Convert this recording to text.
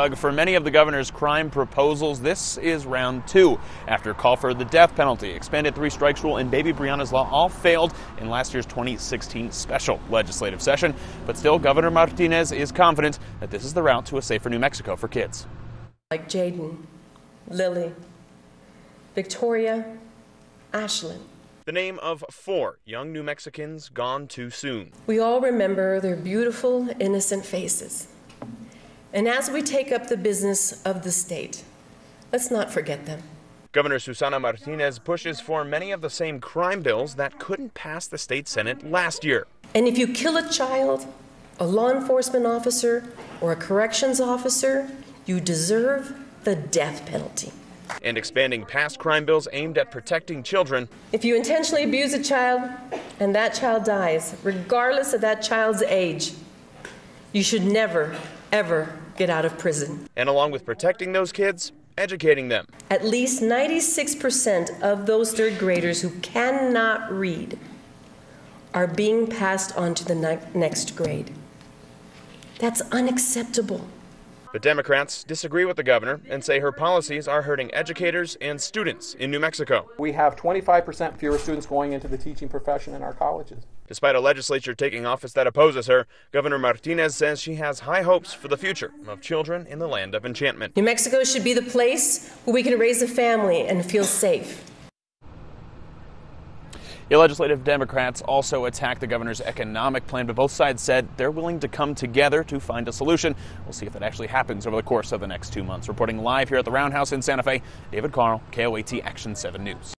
For many of the governor's crime proposals, this is round two. After call for the death penalty, expanded three strikes rule, and baby Brianna's law all failed in last year's 2016 special legislative session. But still, Governor Martinez is confident that this is the route to a safer New Mexico for kids. Like Jaden, Lilly, Victoria, Ashlynne. The name of four young New Mexicans gone too soon. We all remember their beautiful, innocent faces. And as we take up the business of the state, let's not forget them. Governor Susana Martinez pushes for many of the same crime bills that couldn't pass the state Senate last year. And if you kill a child, a law enforcement officer, or a corrections officer, you deserve the death penalty. And expanding past crime bills aimed at protecting children. If you intentionally abuse a child and that child dies, regardless of that child's age, you should never, ever get out of prison. And along with protecting those kids, educating them. At least 96% of those third graders who cannot read are being passed on to the ne- next grade. That's unacceptable. The Democrats disagree with the governor and say her policies are hurting educators and students in New Mexico. We have 25% fewer students going into the teaching profession in our colleges. Despite a legislature taking office that opposes her, Governor Martinez says she has high hopes for the future of children in the land of enchantment. New Mexico should be the place where we can raise a family and feel safe. Legislative Democrats also attacked the governor's economic plan, but both sides said they're willing to come together to find a solution. We'll see if that actually happens over the course of the next two months. Reporting live here at the Roundhouse in Santa Fe, David Carl, KOAT Action 7 News.